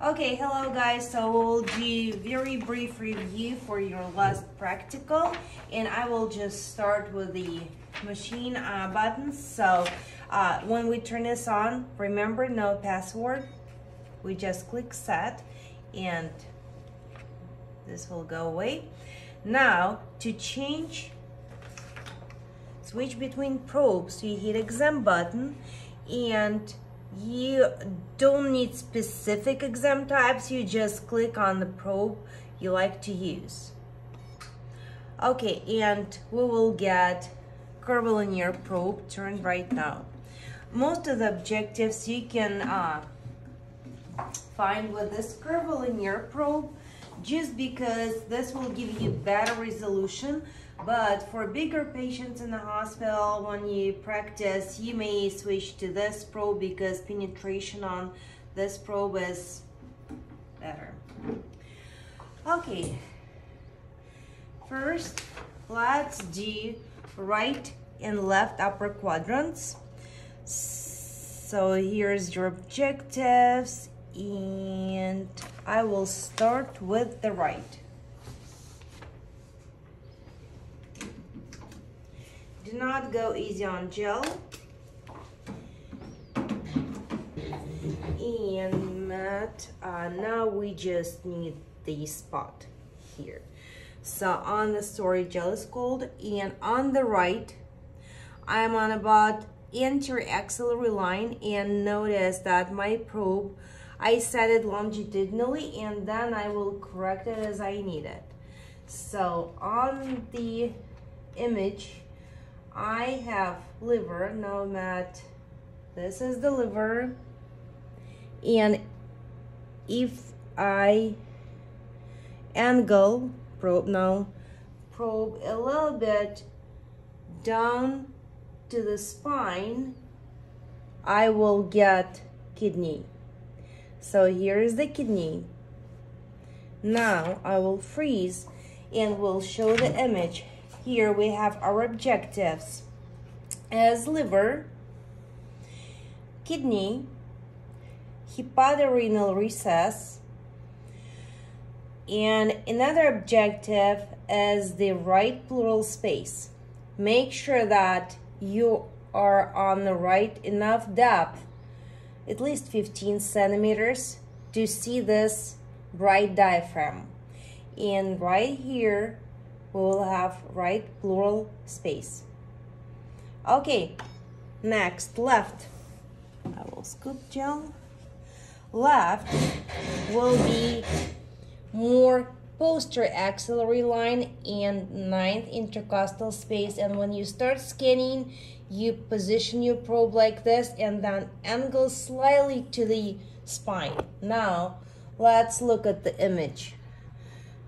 Okay, hello guys. So we'll do very brief review for your last practical and I will just start with the machine uh, buttons. So uh, when we turn this on, remember no password. We just click set and this will go away. Now to change, switch between probes, you hit exam button and you don't need specific exam types you just click on the probe you like to use. Okay and we will get curvilinear probe turned right now. Most of the objectives you can uh, find with this curvilinear probe just because this will give you better resolution but for bigger patients in the hospital, when you practice, you may switch to this probe because penetration on this probe is better. Okay, first let's do right and left upper quadrants. So here's your objectives and I will start with the right. Do not go easy on gel and matte uh, now we just need the spot here. So on the story gel is cold and on the right I'm on about anterior axillary line and notice that my probe I set it longitudinally and then I will correct it as I need it. So on the image I have liver, now Matt, this is the liver. And if I angle, probe now, probe a little bit down to the spine, I will get kidney. So here is the kidney. Now I will freeze and will show the image here we have our objectives as liver, kidney, hepatorenal recess, and another objective is the right pleural space. Make sure that you are on the right enough depth, at least 15 centimeters, to see this right diaphragm. And right here, we will have right pleural space. Okay, next, left. I will scoop gel. Left will be more posterior axillary line and ninth intercostal space. And when you start scanning, you position your probe like this and then angle slightly to the spine. Now, let's look at the image.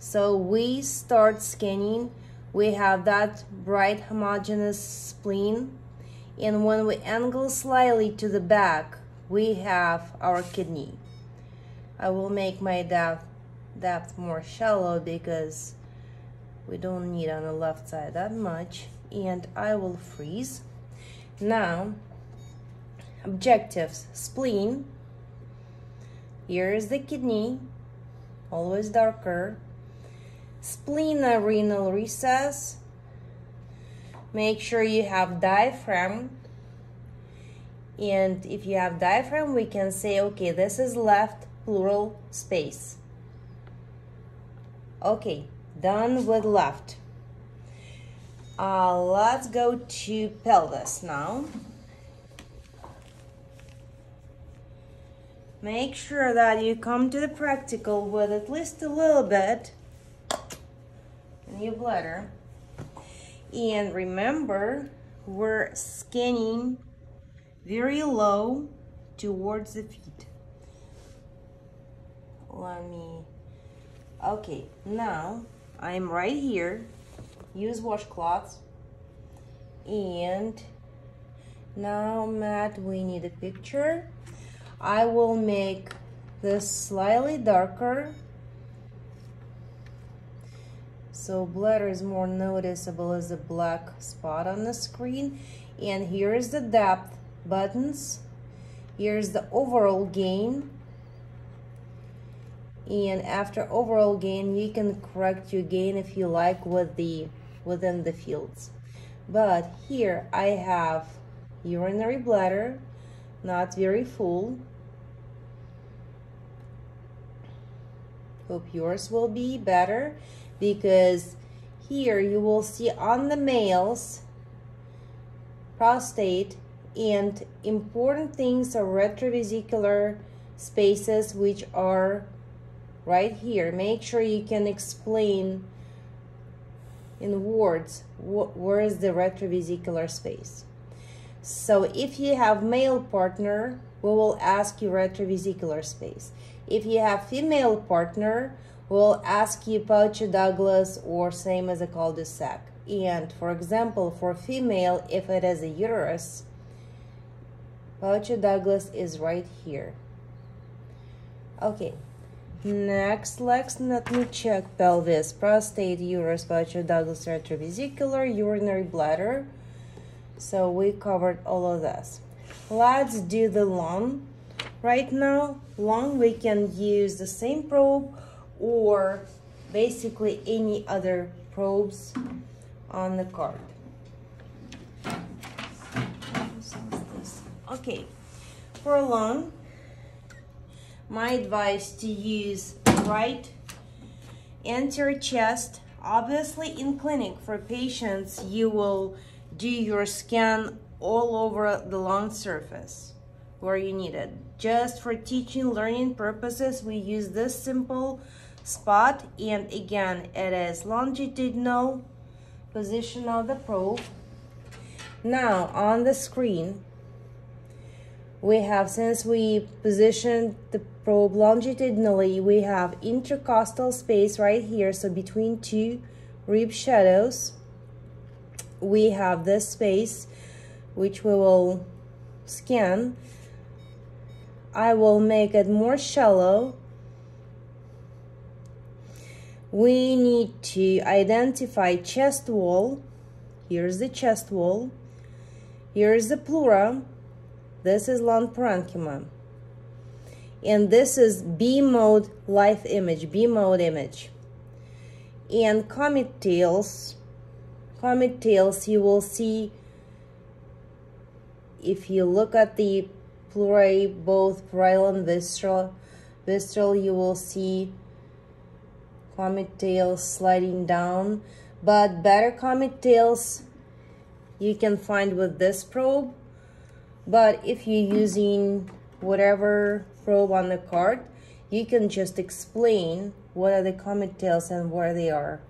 So we start scanning. We have that bright homogeneous spleen. And when we angle slightly to the back, we have our kidney. I will make my depth, depth more shallow because we don't need on the left side that much. And I will freeze. Now, objectives, spleen. Here is the kidney, always darker splenorenal recess. Make sure you have diaphragm. And if you have diaphragm, we can say, okay, this is left pleural space. Okay, done with left. Uh, let's go to pelvis now. Make sure that you come to the practical with at least a little bit new bladder. And remember, we're scanning very low towards the feet. Let me, okay, now I'm right here. Use washcloths. And now, Matt, we need a picture. I will make this slightly darker so bladder is more noticeable as a black spot on the screen. And here is the depth buttons. Here's the overall gain. and after overall gain you can correct your gain if you like with the within the fields but here I have urinary bladder not very full hope yours will be better because here you will see on the males prostate and important things are retrovesicular spaces which are right here. Make sure you can explain in words wh where is the retrovesicular space. So if you have male partner we will ask you retrovesicular space. If you have female partner we'll ask you pouch of Douglas or same as a cul-de-sac and for example for female if it is a uterus pouch of Douglas is right here okay Next, let's let me check pelvis, prostate, uterus, pouch of Douglas, retrovesicular, urinary bladder. So we covered all of this. Let's do the lung. Right now, lung we can use the same probe or basically any other probes on the card. Okay, for a lung, my advice to use right anterior chest obviously in clinic for patients you will do your scan all over the lung surface where you need it just for teaching learning purposes we use this simple spot and again it is longitudinal position of the probe. Now on the screen we have since we positioned the probe longitudinally we have intercostal space right here so between two rib shadows we have this space which we will scan. I will make it more shallow we need to identify chest wall here's the chest wall here's the pleura this is lung parenchyma. And this is B mode life image, B mode image. And comet tails, comet tails, you will see if you look at the pleurae, both parietal and visceral, visceral, you will see comet tails sliding down. But better comet tails you can find with this probe but if you're using whatever probe on the card, you can just explain what are the comet tails and where they are.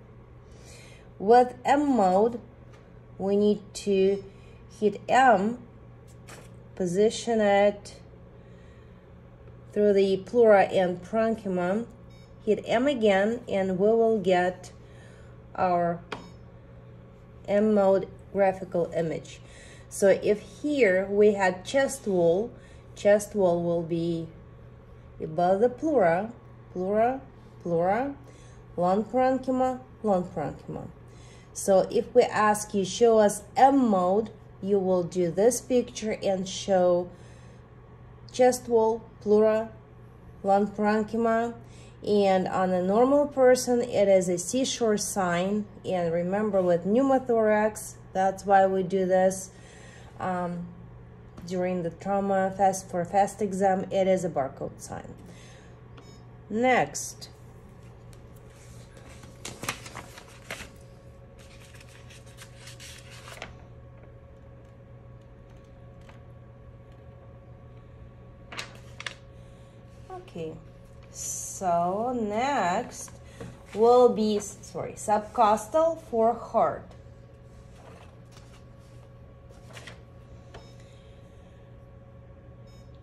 With M mode, we need to hit M, position it through the pleura and parenchyma, hit M again, and we will get our M mode graphical image. So if here we had chest wall, chest wall will be above the pleura, pleura, pleura, lung parenchyma, lung parenchyma. So if we ask you show us M mode, you will do this picture and show chest wall, pleura, lung parenchyma, and on a normal person it is a seashore sign. And remember with pneumothorax that's why we do this um, during the trauma fast for fast exam, it is a barcode sign. Next, Okay, so next will be, sorry, subcostal for heart.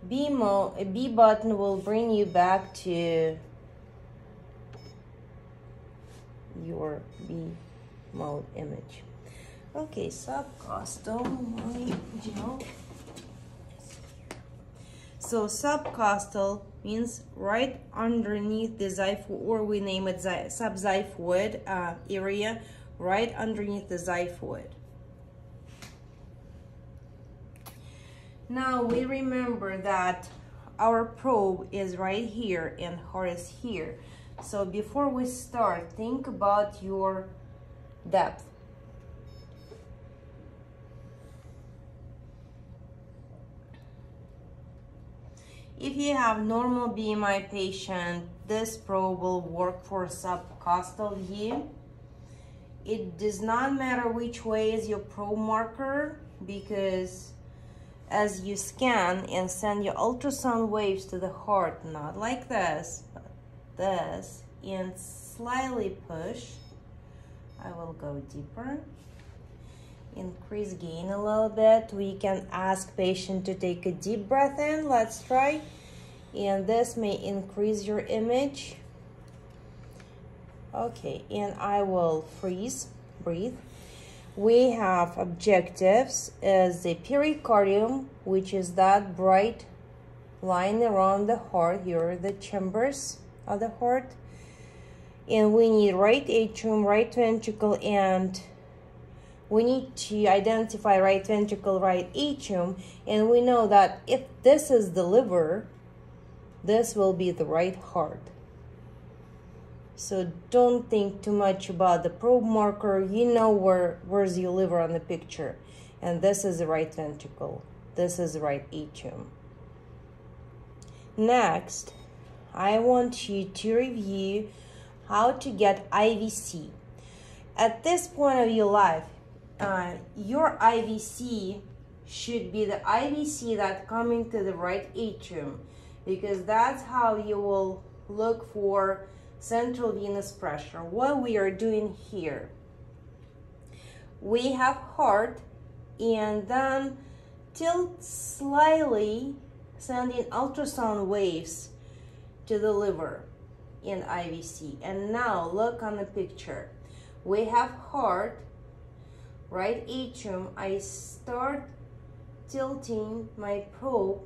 B, mo a B button will bring you back to your B mode image. Okay, subcostal, So subcostal means right underneath the xiphoid, or we name it subxiphoid uh, area, right underneath the xiphoid. Now we remember that our probe is right here and is here. So before we start, think about your depth. If you have normal BMI patient, this probe will work for subcostal view. It does not matter which way is your probe marker because as you scan and send your ultrasound waves to the heart, not like this, but this, and slightly push, I will go deeper increase gain a little bit. We can ask patient to take a deep breath in. Let's try. And this may increase your image. Okay and I will freeze breathe. We have objectives as the pericardium which is that bright line around the heart. Here are the chambers of the heart. And we need right atrium right ventricle and we need to identify right ventricle, right atrium, and we know that if this is the liver, this will be the right heart. So don't think too much about the probe marker. You know where where's your liver on the picture. And this is the right ventricle. This is the right atrium. Next, I want you to review how to get IVC. At this point of your life, uh, your IVC should be the IVC that coming to the right atrium because that's how you will look for central venous pressure. What we are doing here, we have heart and then tilt slightly sending ultrasound waves to the liver in IVC. And now look on the picture. We have heart right atrium, I start tilting my probe,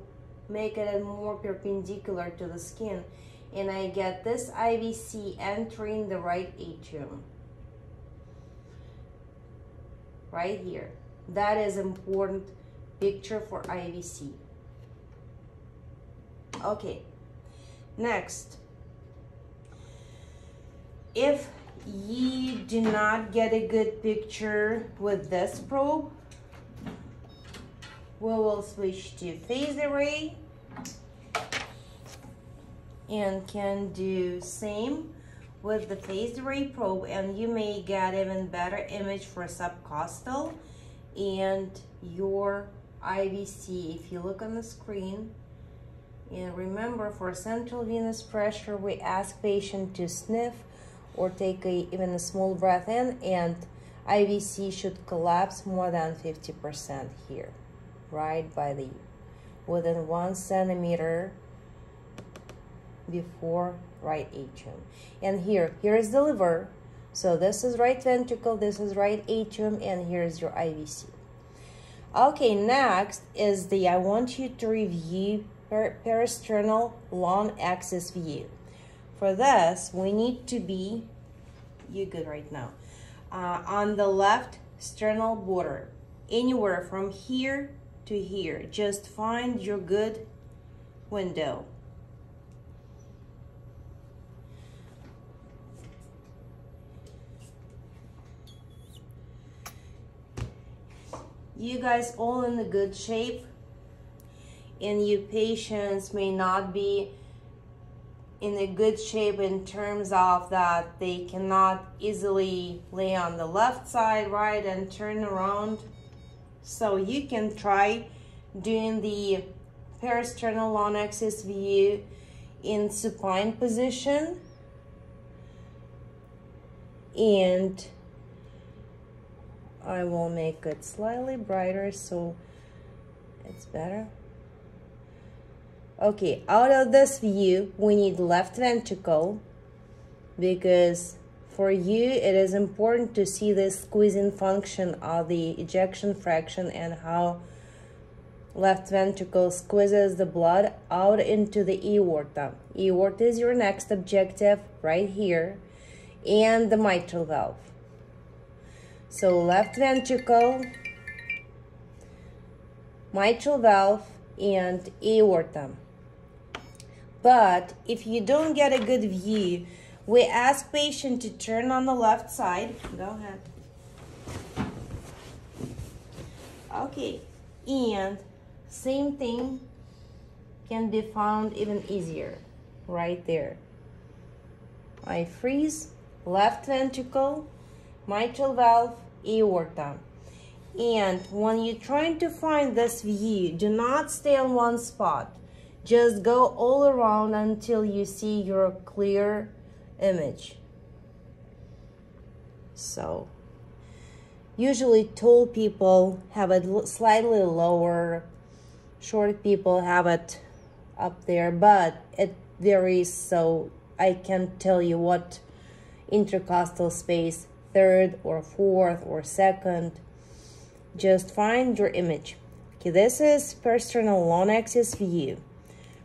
make it more perpendicular to the skin, and I get this IVC entering the right atrium. Right here. That is important picture for IVC. Okay, next. If you do not get a good picture with this probe, we will switch to phased array and can do same with the phased array probe and you may get even better image for subcostal and your IVC if you look on the screen and remember for central venous pressure we ask patient to sniff or take a, even a small breath in and IVC should collapse more than 50% here, right by the, within one centimeter before right atrium. And here, here is the liver. So this is right ventricle, this is right atrium, and here's your IVC. Okay, next is the, I want you to review per, parasternal long axis view. For this, we need to be, you're good right now, uh, on the left sternal border, anywhere from here to here. Just find your good window. You guys all in a good shape and you patients may not be in a good shape in terms of that they cannot easily lay on the left side, right, and turn around. So you can try doing the parasternal long axis view in supine position and I will make it slightly brighter so it's better. Okay, out of this view, we need left ventricle because for you, it is important to see the squeezing function of the ejection fraction and how left ventricle squeezes the blood out into the aorta. Aorta is your next objective right here and the mitral valve. So left ventricle, mitral valve, and aorta. But if you don't get a good view, We ask patient to turn on the left side. Go ahead. Okay, and same thing can be found even easier right there. I freeze, left ventricle, mitral valve, aorta. And when you're trying to find this view, do not stay on one spot. Just go all around until you see your clear image. So, usually tall people have it slightly lower, short people have it up there, but it varies so I can't tell you what intercostal space, third or fourth or second. Just find your image. Okay, this is parasternal long axis view.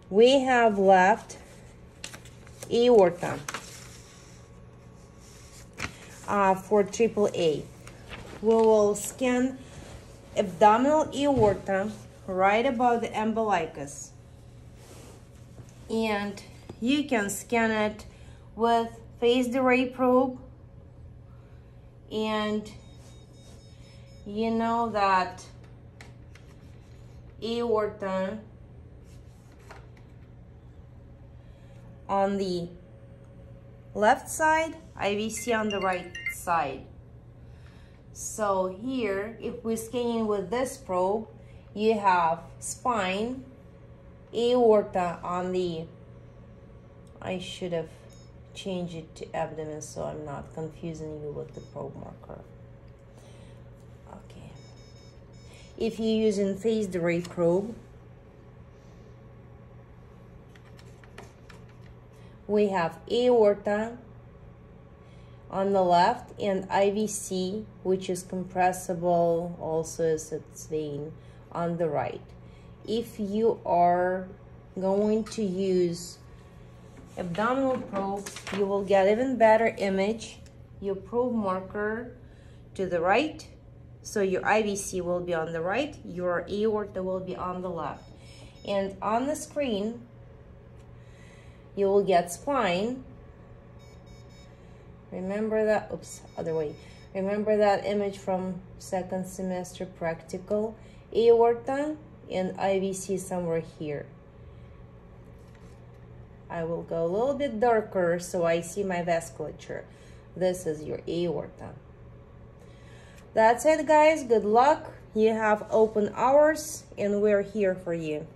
We have left aorta uh, for triple A. We will scan abdominal aorta right above the umbilicus. And you can scan it with phased array probe and you know that aorta on the left side, IVC on the right side. So here, if we scan with this probe, you have spine, aorta on the I should have changed it to abdomen so I'm not confusing you with the probe marker. Okay. If you're using phased array probe, we have aorta on the left and IVC, which is compressible, also is its vein on the right. If you are going to use abdominal probe, you will get even better image. Your probe marker to the right, so your IVC will be on the right, your aorta will be on the left. And on the screen, you will get spine. Remember that, oops, other way. Remember that image from second semester practical? Aorta and IVC somewhere here. I will go a little bit darker so I see my vasculature. This is your aorta. That's it, guys. Good luck. You have open hours, and we're here for you.